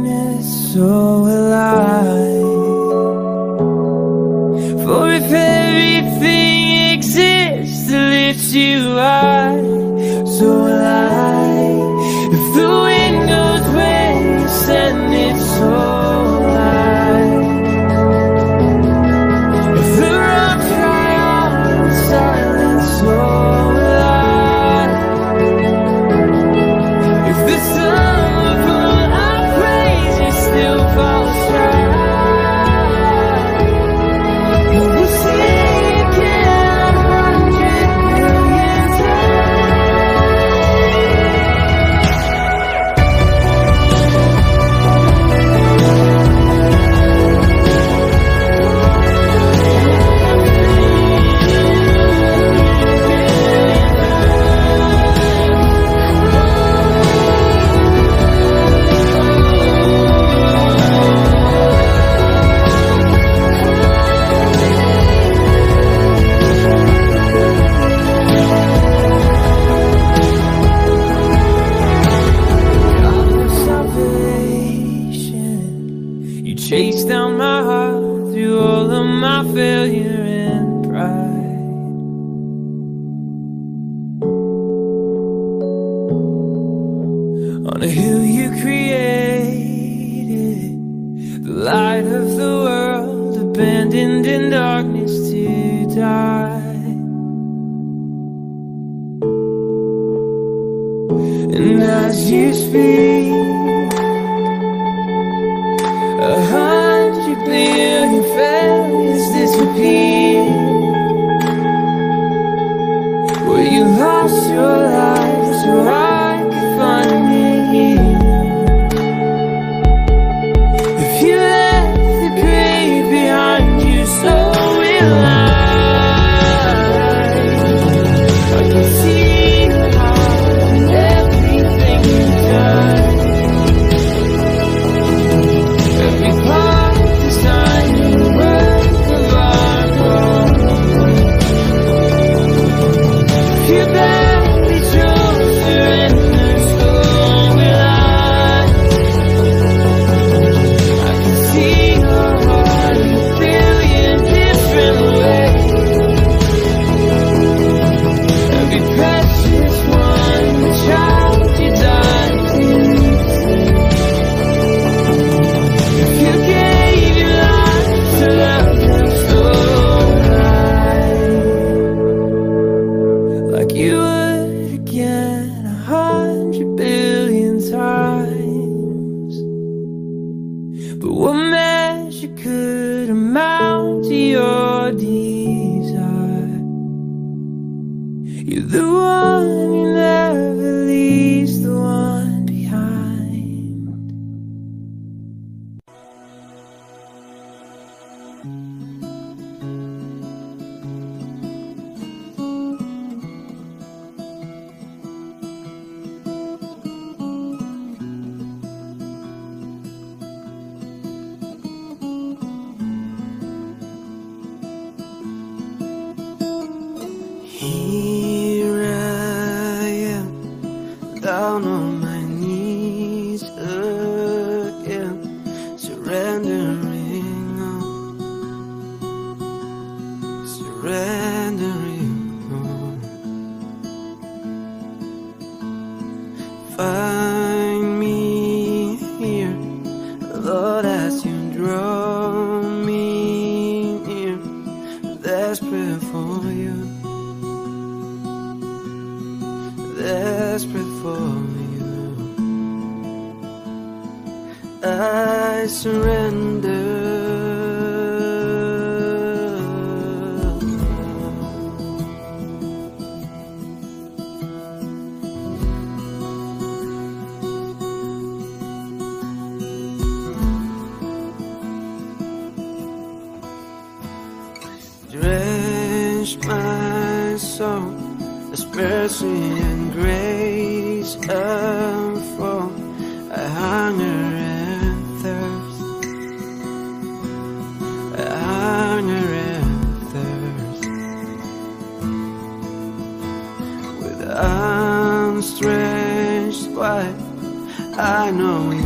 greatness, so will I. Finish my song. as mercy and grace unfold. I hunger and thirst. I hunger and thirst. With arms stretched wide, I know.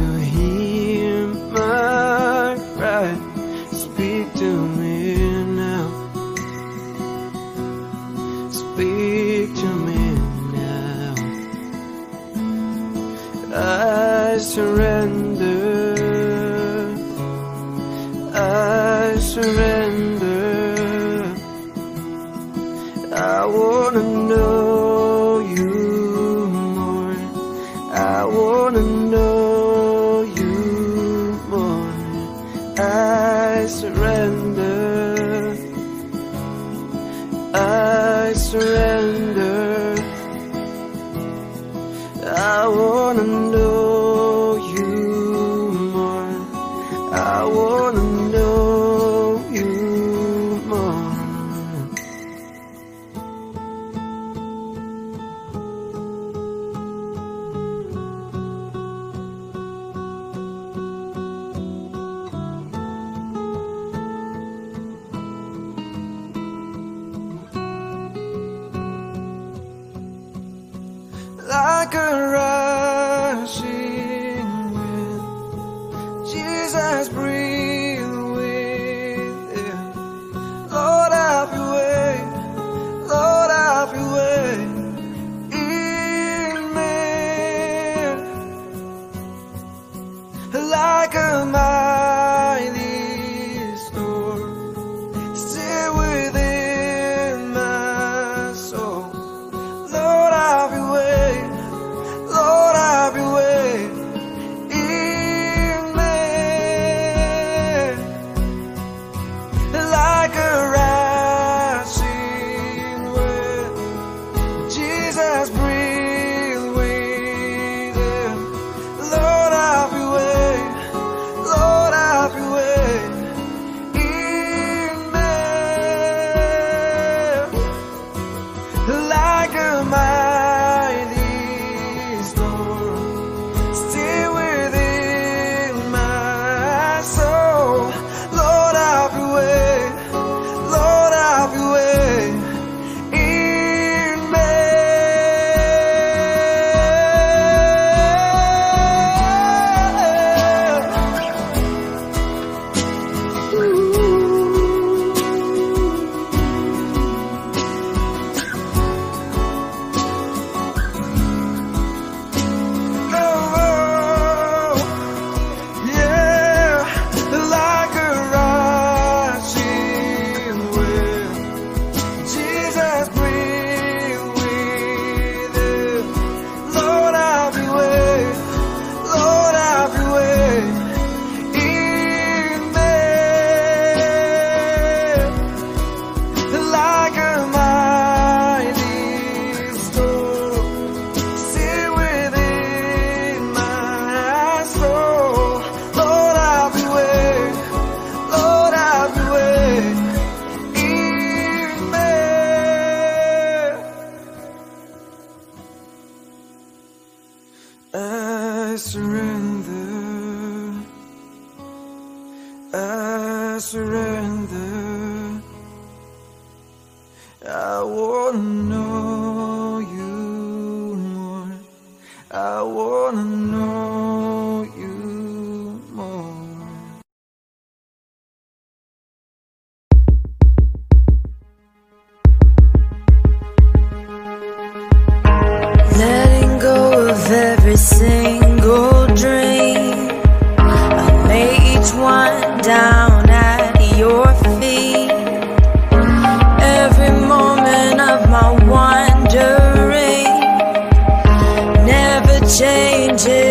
Changes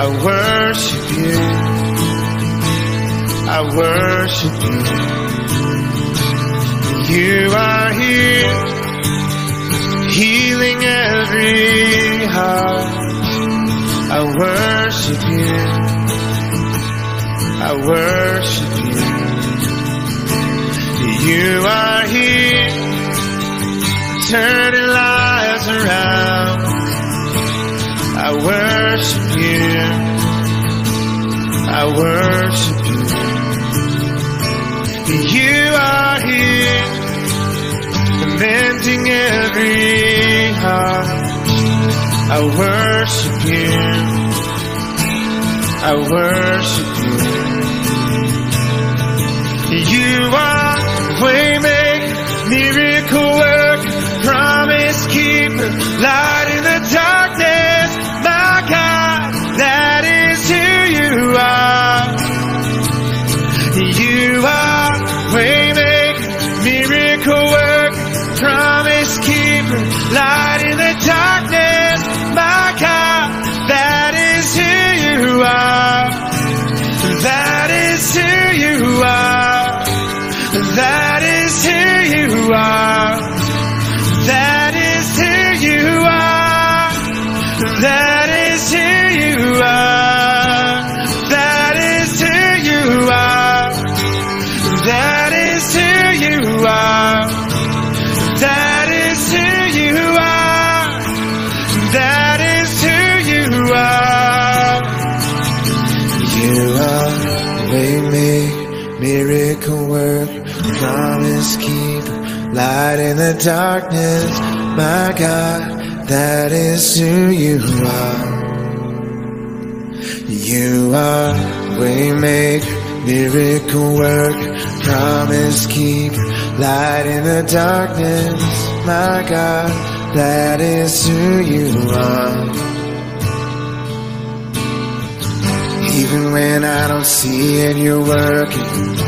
I worship you. I worship you. You are here, healing every heart. I worship you. I worship you. You are here, turning lives around. I worship you. I worship you. You are here, mending every heart. I worship you. I worship you. You are waymaker, miracle worker, promise keeper, light light in the darkness. My God, that is who you are. You are waymaker, miracle work, promise keeper, light in the darkness. My God, that is who you are. Even when I don't see it, you're working.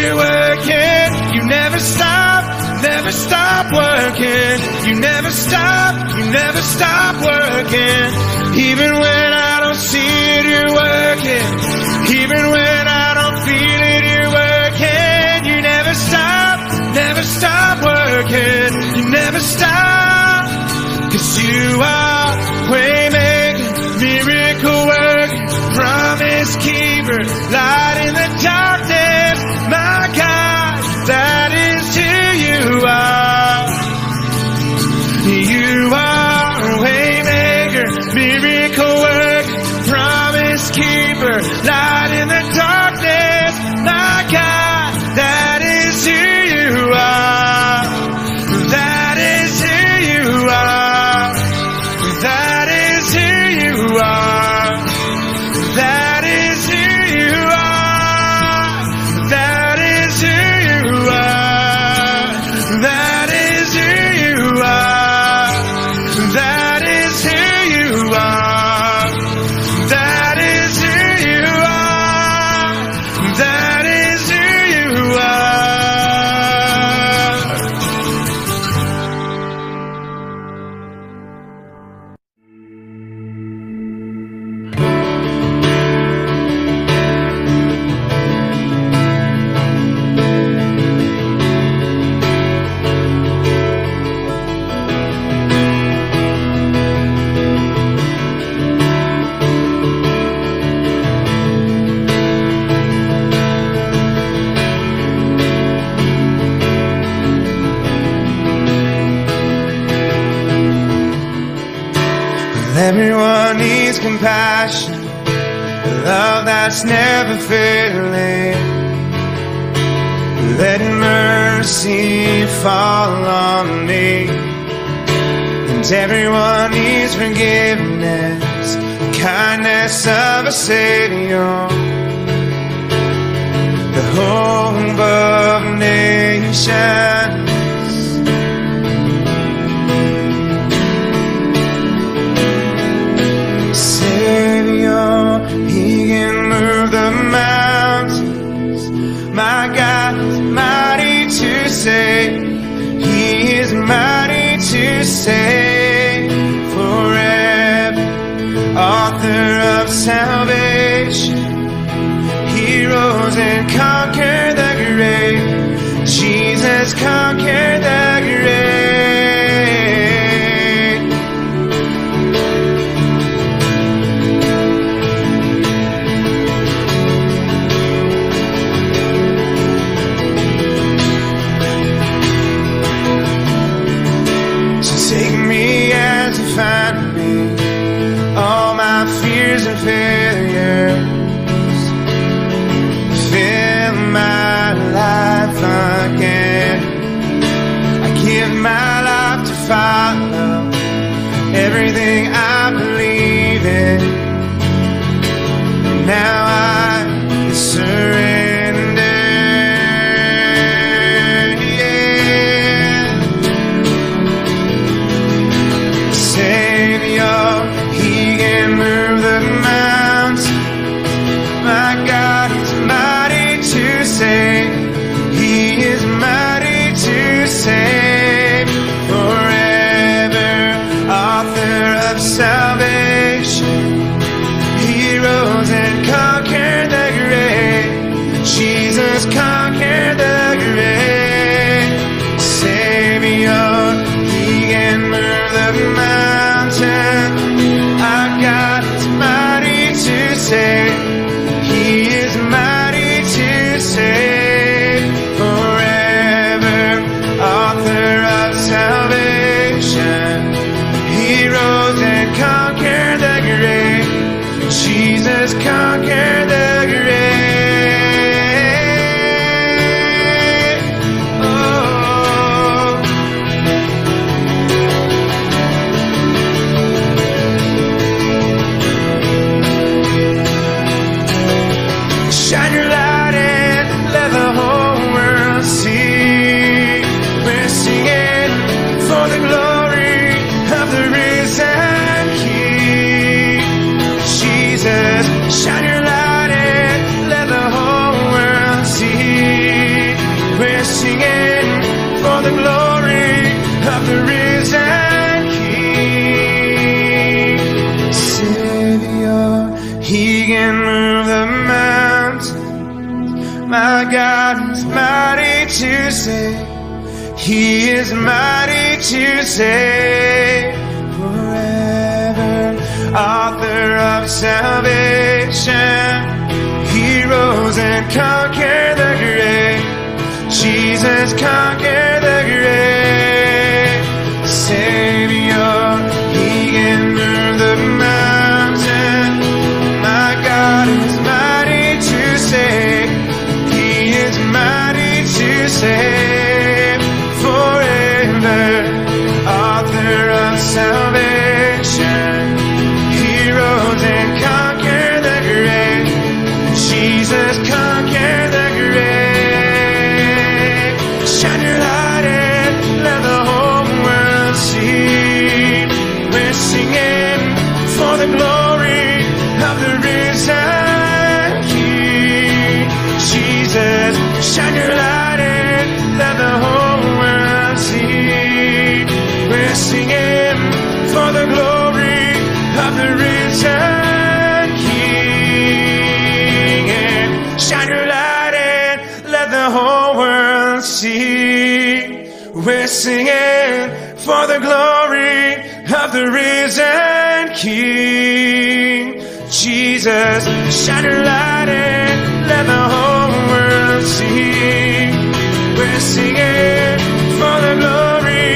you're working. You never stop, never stop working. You never stop, you never stop working. Even when I don't see it, you're working. Even when I don't feel it, you're working. You never stop, never stop working. You never stop. Cause you are waymaker, miracle worker, promise keeper, light in the darkness. river, light in the dark. Everyone needs compassion, a love that's never failing. Let mercy fall on me. And everyone needs forgiveness, kindness of a Savior. The hope of nations. conquered the grave. Jesus conquered the is mighty to save forever, author of salvation, he rose and conquered the grave. Jesus conquered. for the glory of the risen King. Shine your light and let the whole world see. We're singing for the glory of the risen King. Jesus, shine your light and let the whole world see. We're singing for the glory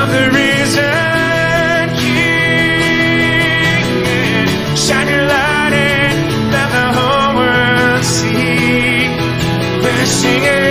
of the risen singing.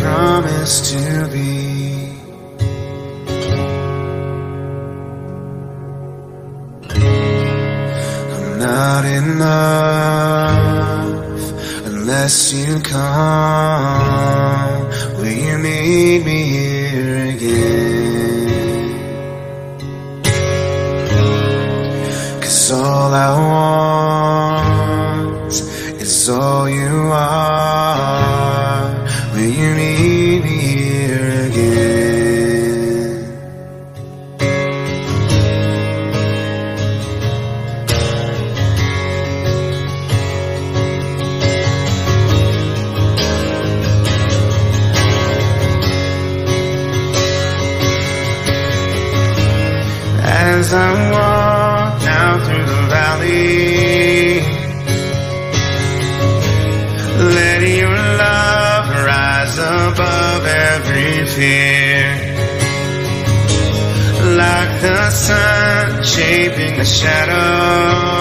Promise to be. I'm not enough unless you come. Will you meet shaping the shadow.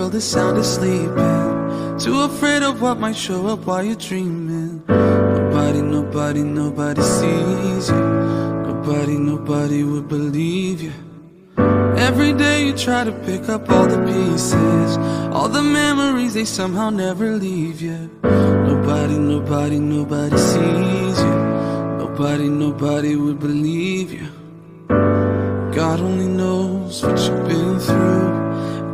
World is sound asleep. and Too afraid of what might show up while you're dreaming. Nobody, nobody, nobody sees you. Nobody, nobody would believe you. Every day you try to pick up all the pieces. All the memories, they somehow never leave you. Nobody, nobody, nobody sees you. Nobody, nobody would believe you. God only knows what you've been through.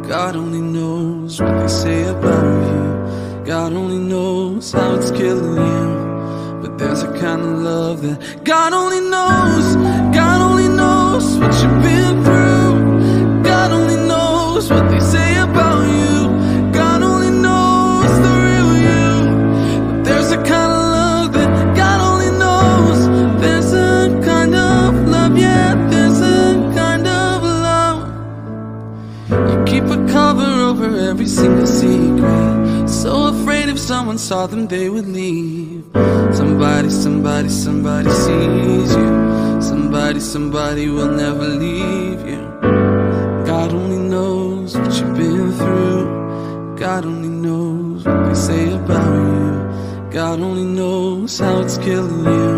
God only knows what they say about you. God only knows how it's killing you. But there's a kind of love that God only knows. God only knows what you've been through. God only knows what they say every single secret. So afraid if someone saw them, they would leave. Somebody, somebody, somebody sees you. Somebody, somebody will never leave you. God only knows what you've been through. God only knows what they say about you. God only knows how it's killing you.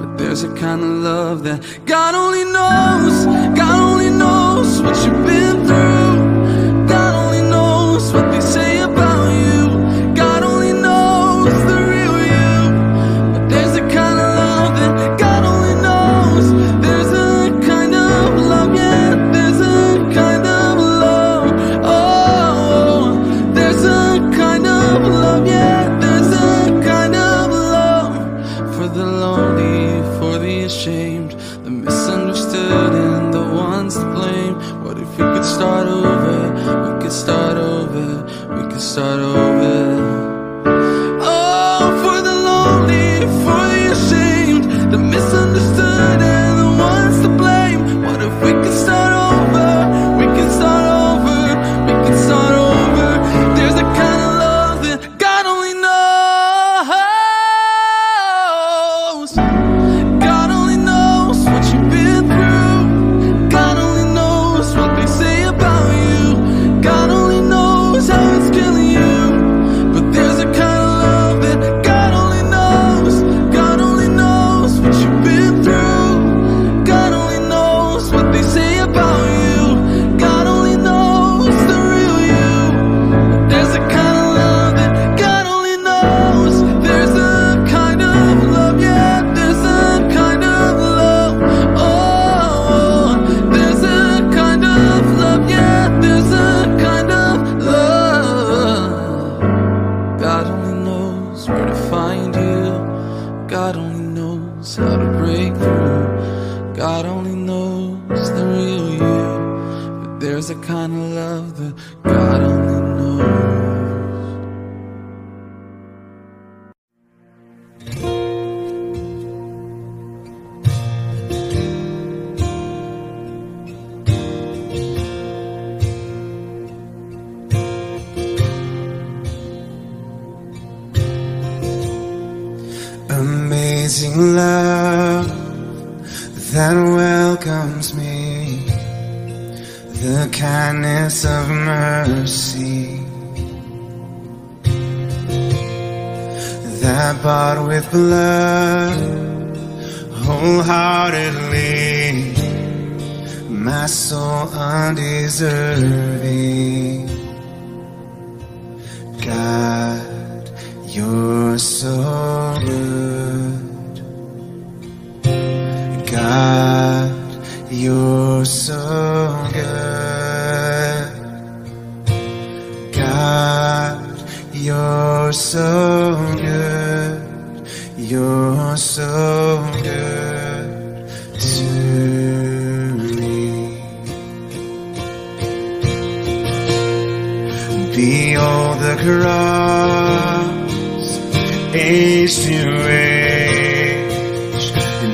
But there's a kind of love that God only knows. God only knows what you've been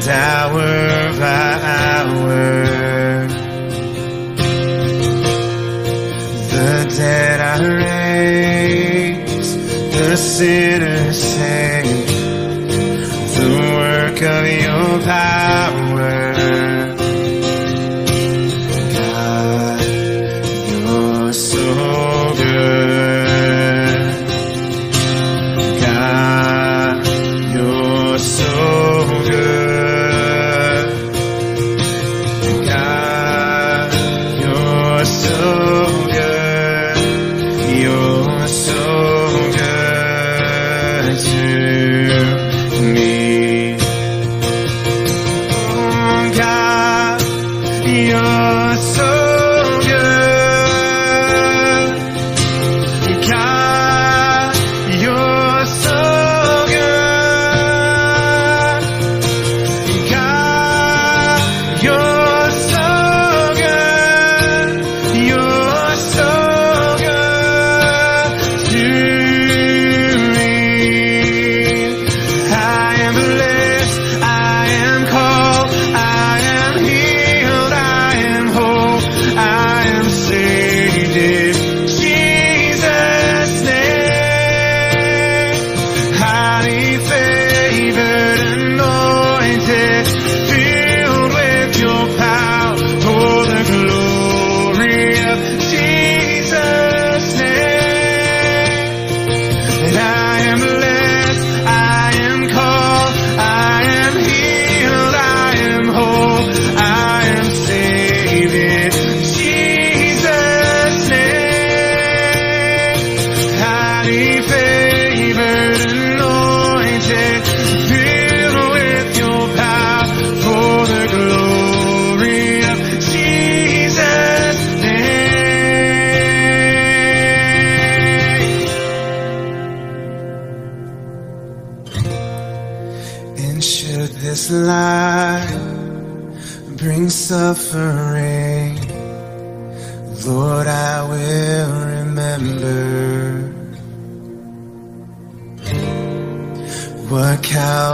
hour by hour. The dead are raised, the sinners saved, the work of your power.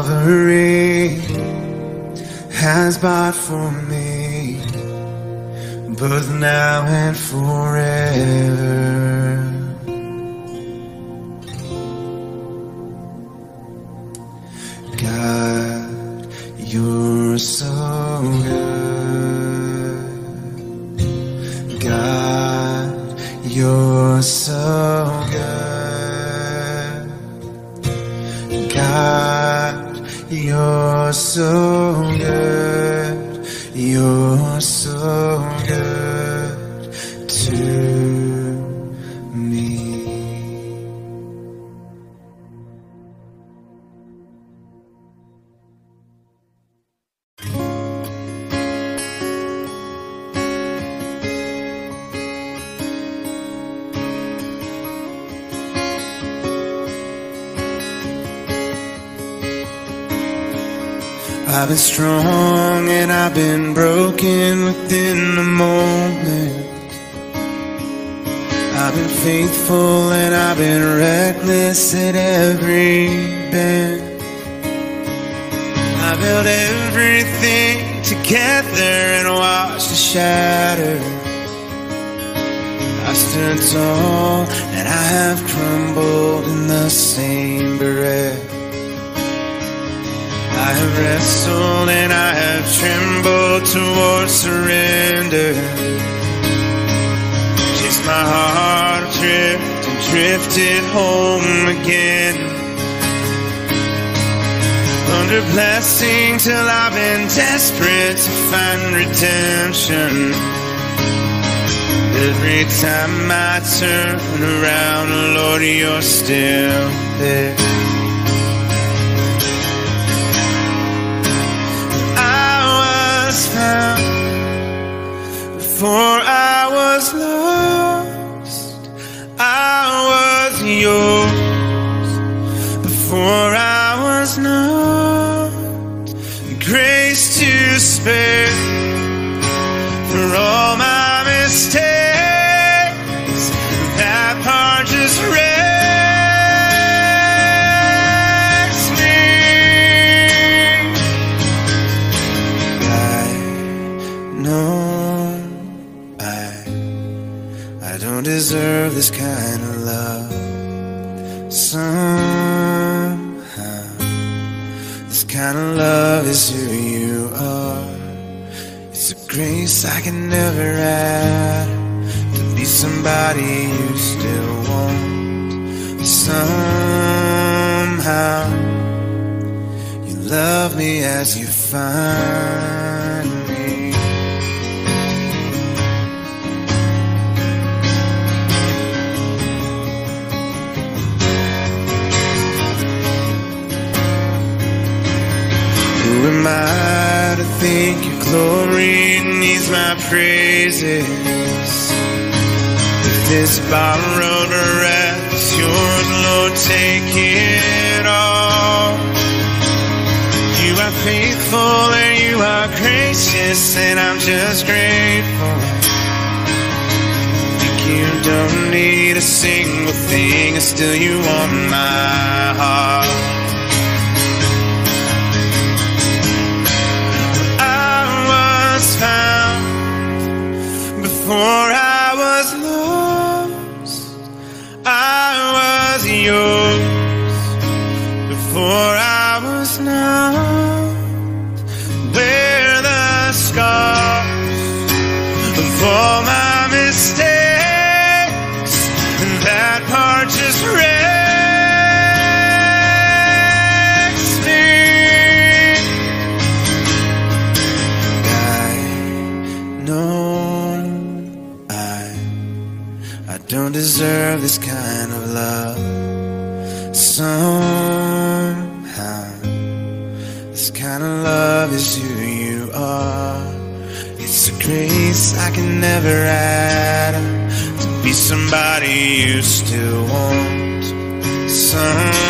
Calvary has bought for me, both now and forever. I was lost. I was yours before I was not. Grace to spare I can never add to be somebody you still want. Somehow you love me as you find me. Who am I to think glory needs my praises? If this borrowed wrath is yours, Lord, take it all. You are faithful and you are gracious, and I'm just grateful. You don't need a single thing, and still you want my heart. Before I was lost. I was yours deserve this kind of love. Somehow this kind of love is who you are. It's a grace I can never add to be somebody you still want. Somehow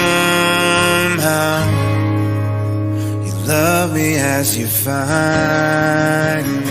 you love me as you find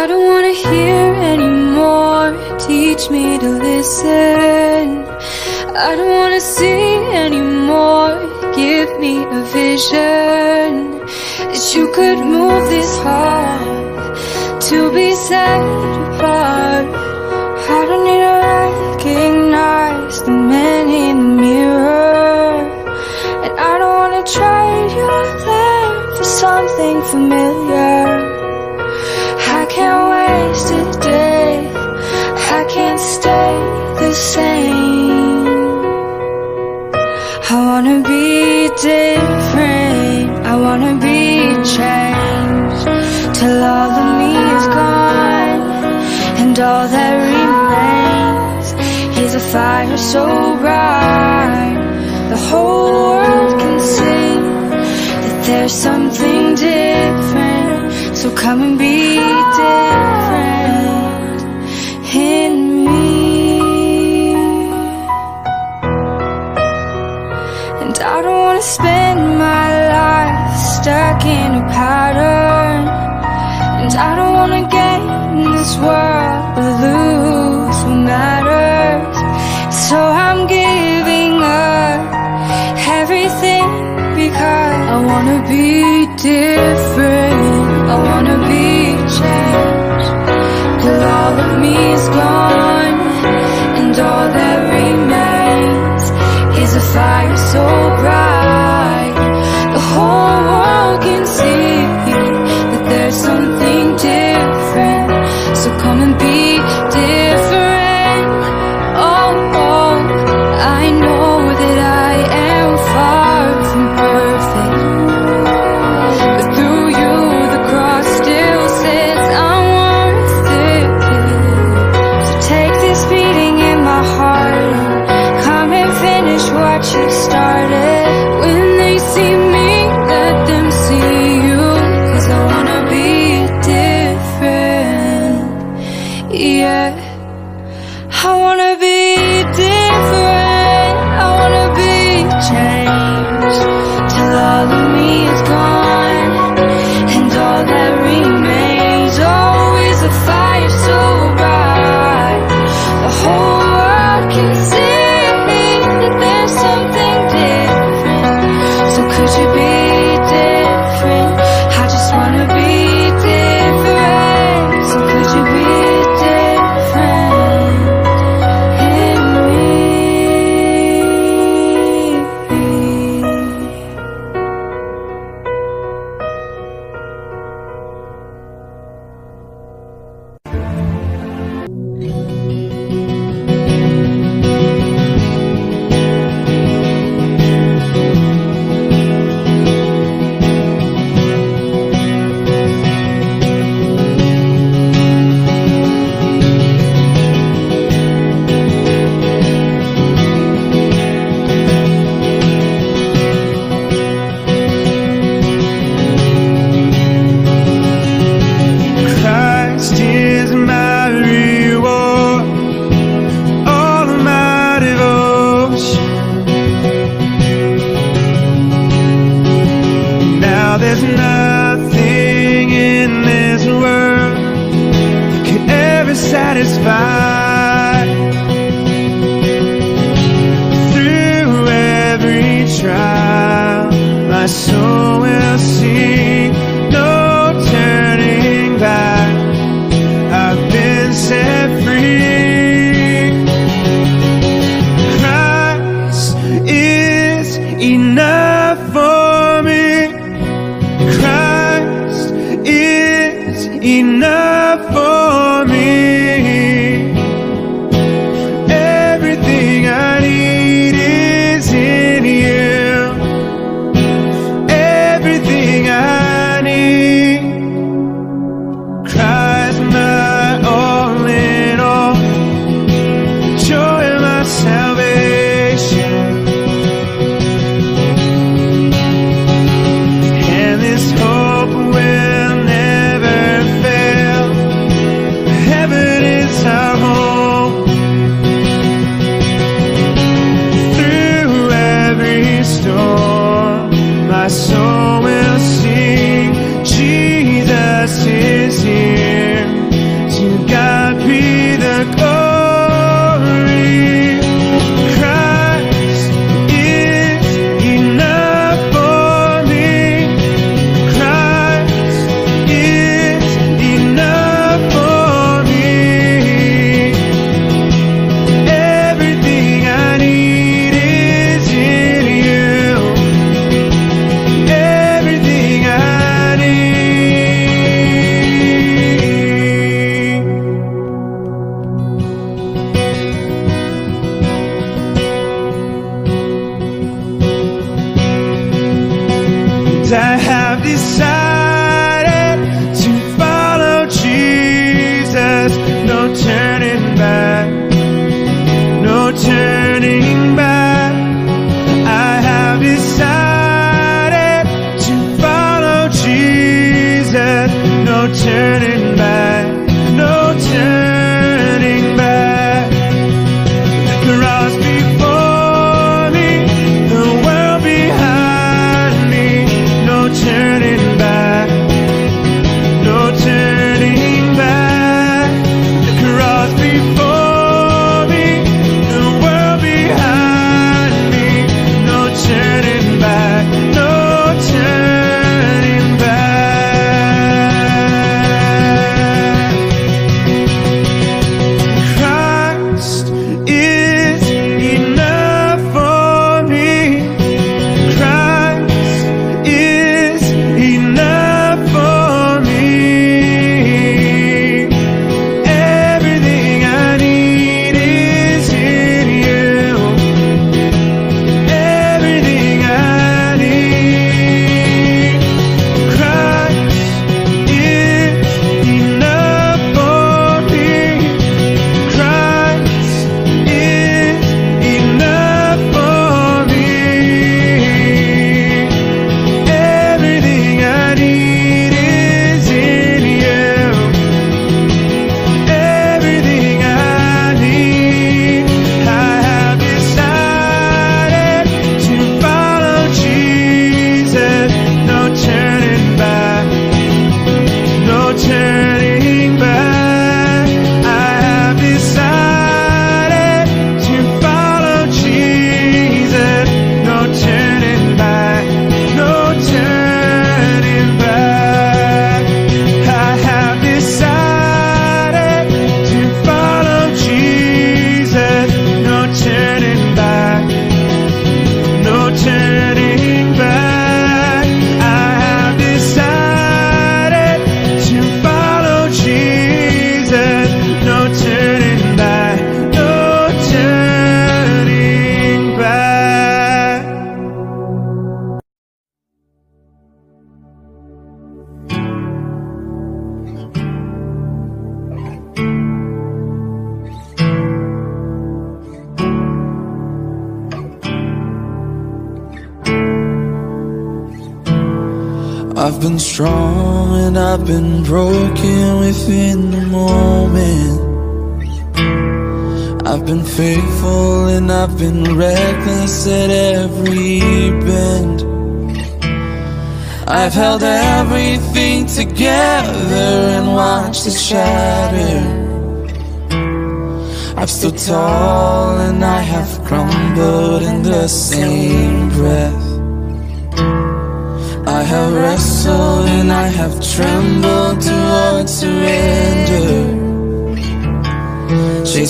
I don't wanna hear anymore. Teach me to listen. I don't wanna see anymore. Give me a vision that you could move this heart to be set apart. I don't need to recognize the man in the mirror, and I don't wanna trade your love for something familiar. All of me is gone, and all that remains is a fire so bright the whole world can see that there's something different. So come and be different in me. And I don't wanna spend my life stuck in a pattern. This world will lose what matters. So I'm giving up everything because I wanna be different. I wanna be changed till all of me is gone, and all that remains is a fire so bright the whole world can see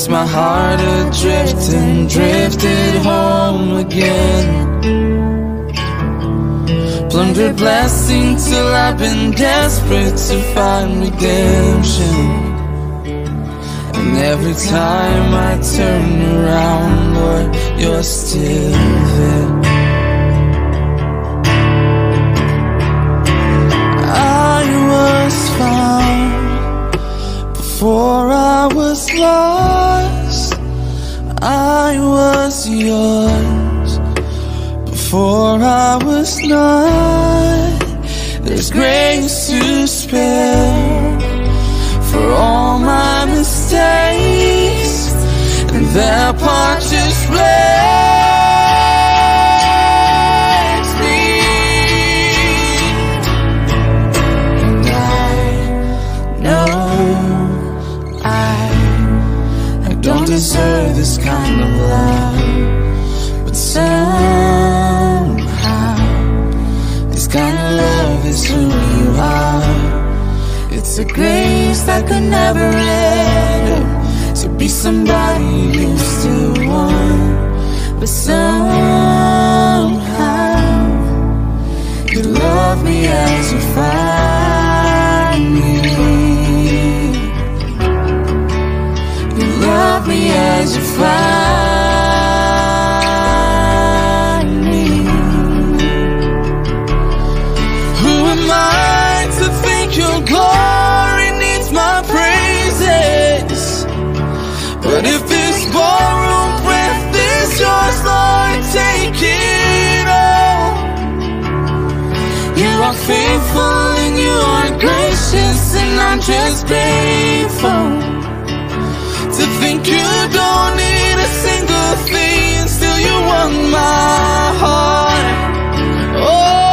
Chased my heart adrift and drifted home again. Plunged hundred blessings till I've been desperate to find redemption. And every time I turn around, Lord, you're still there. I was found before I was lost. I was yours before I was not. There's grace to spare for all my mistakes, and that part just breaks this kind of love, but somehow this kind of love is who you are. It's a grace that could never end. To be somebody you still want, but somehow you love me as you find me as you find me. Who am I to think your glory needs my praises? But if this ballroom breath is yours, Lord, take it all. You are faithful and you are gracious, and I'm just grateful don't need a single thing, and still you want my heart. Oh,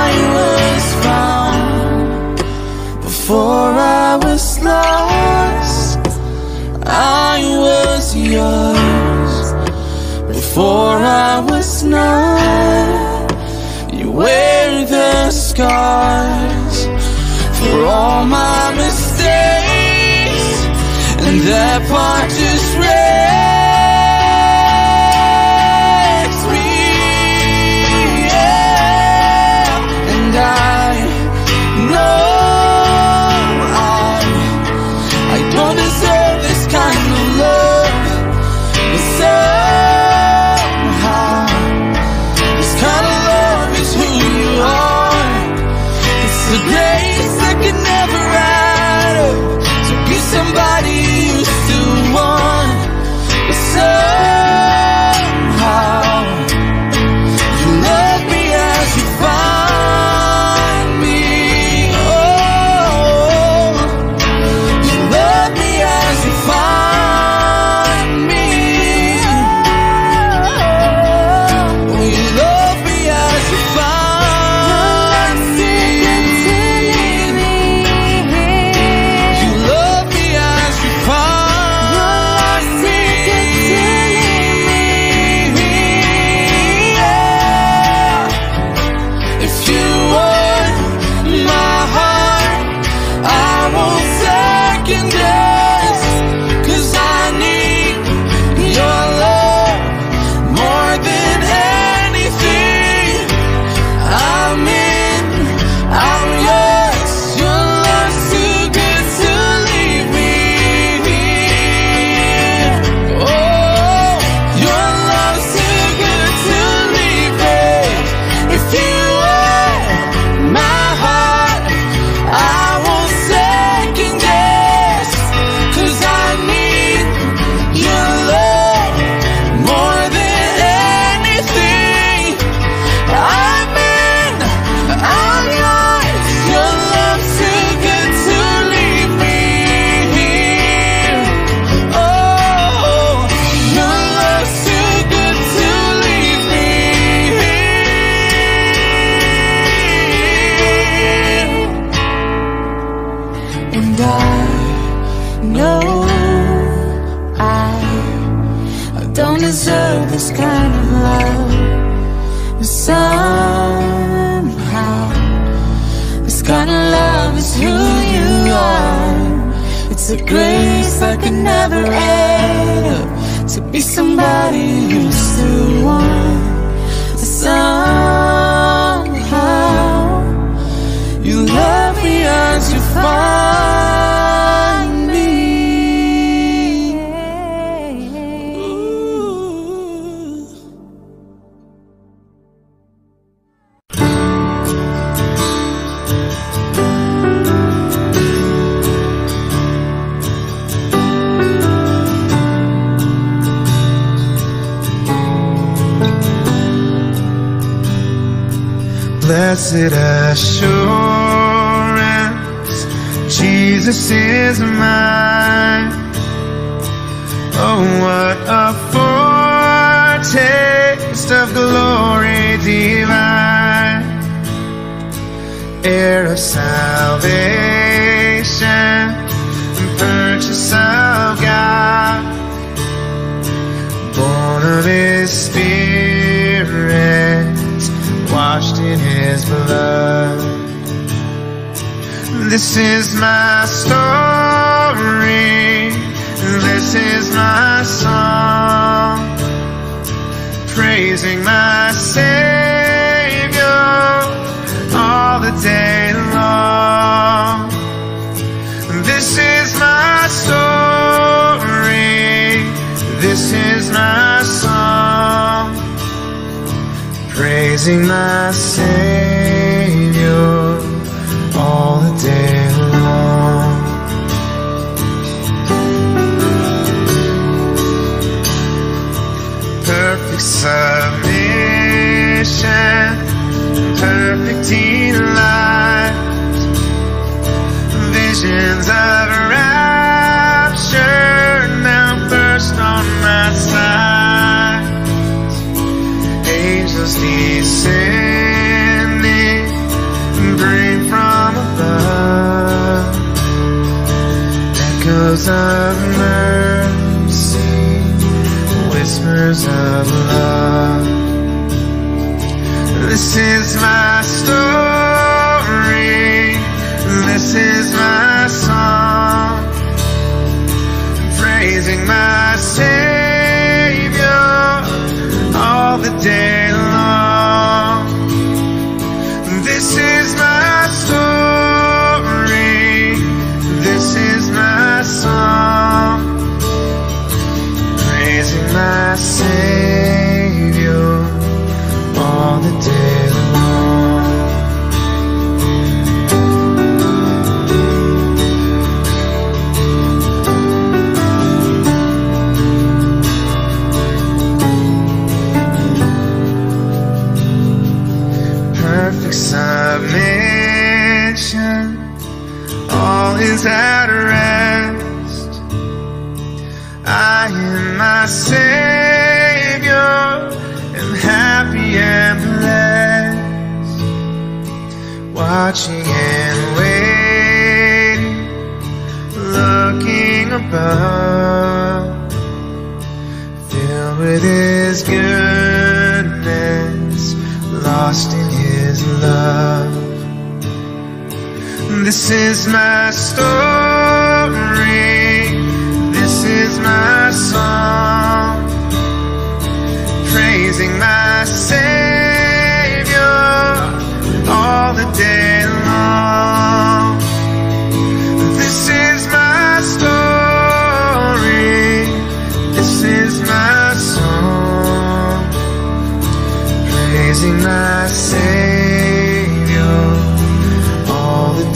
I was found before I was lost. I was yours before I was not. You wear the scars for all my that part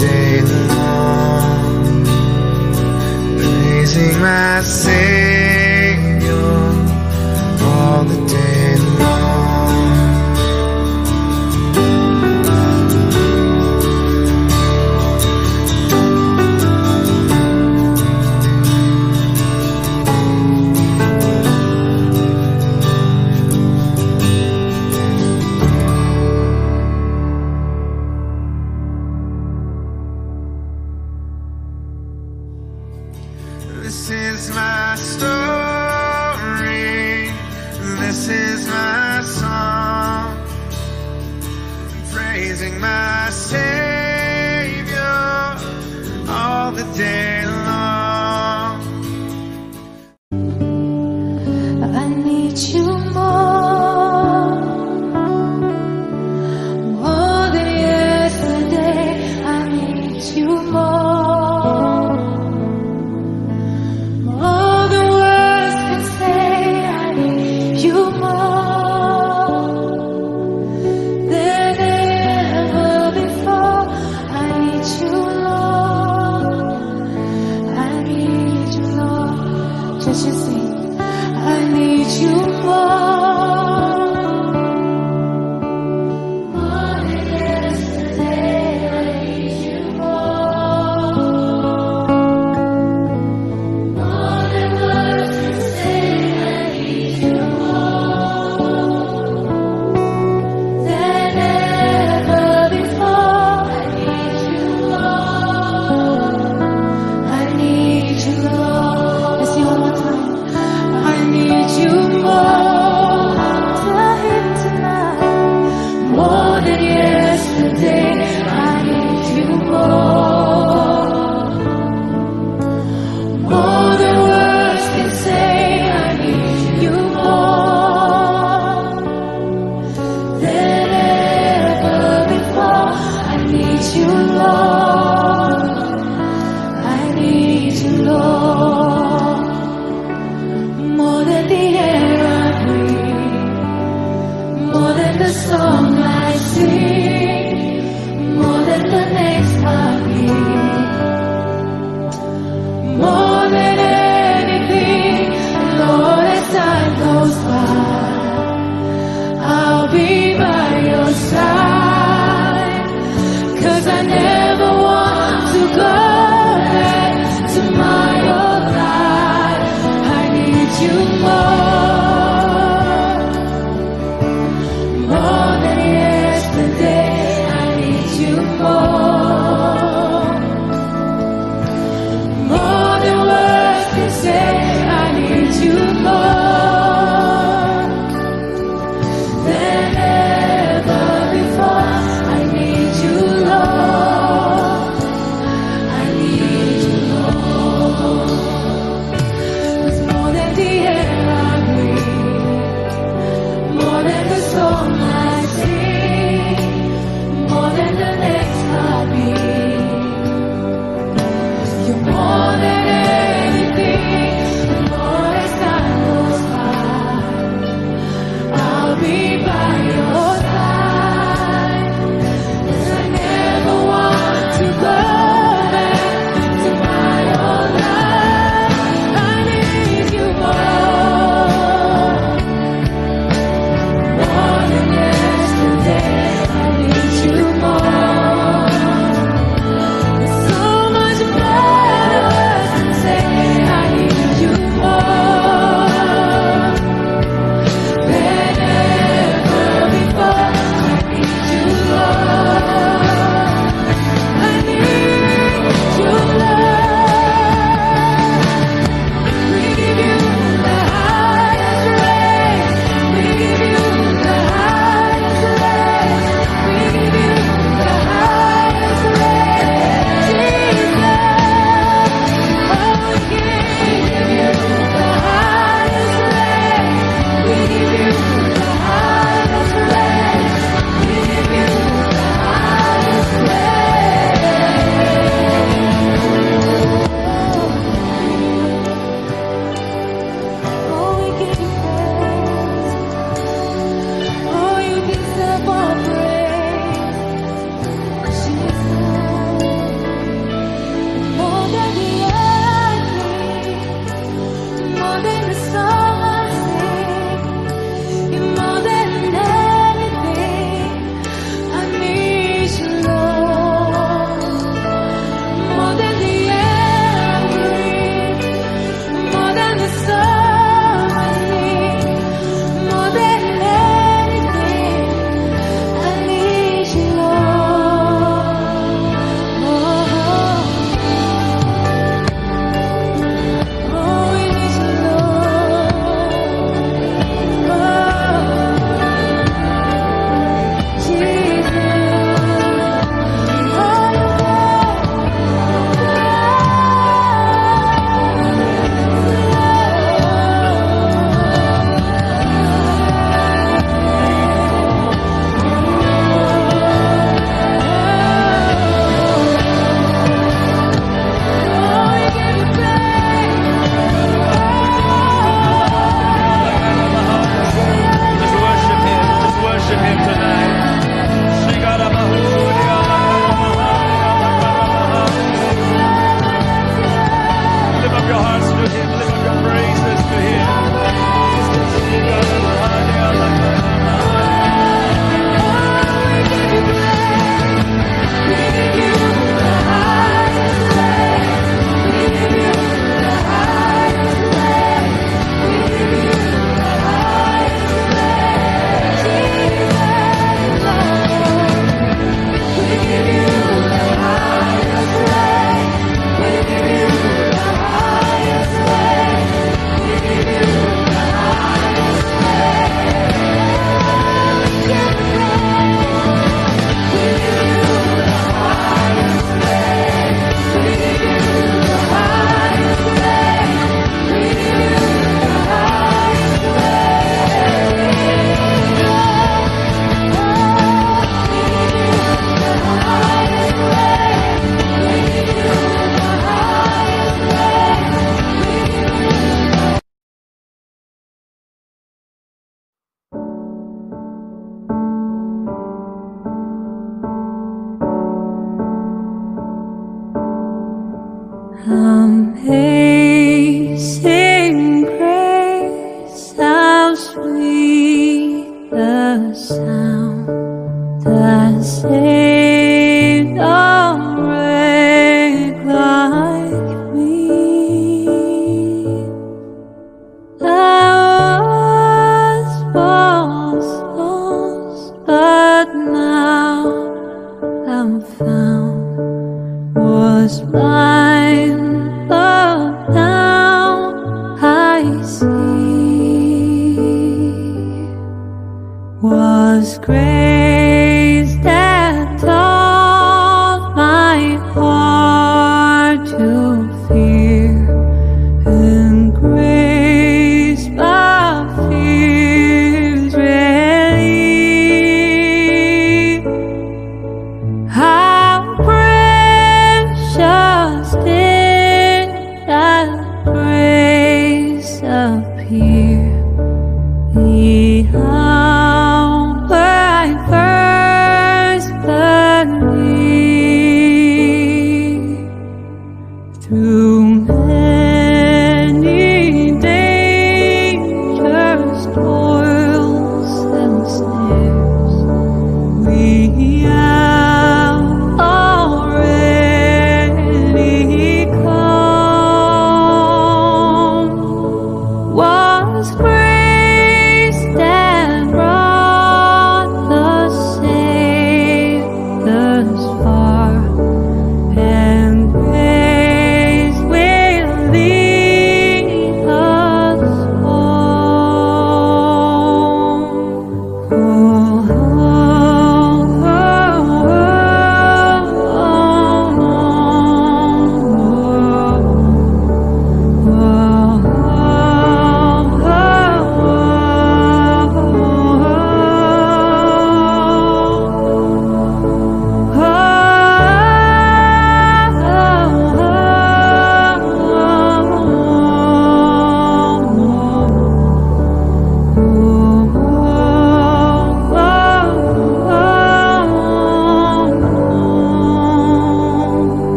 day long. Praising my Savior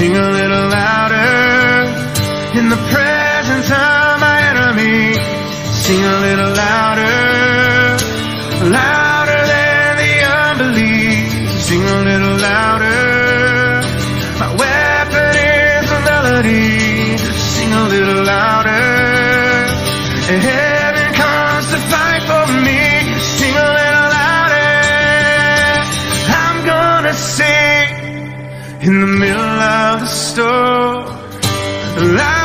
Sing a little louder in the presence of my enemy. Sing a little louder, louder than the unbelief. Sing a little louder. My weapon is a melody. Sing a little louder. And heaven comes to fight for me. Sing a little louder. I'm gonna sing in the middle of the storm.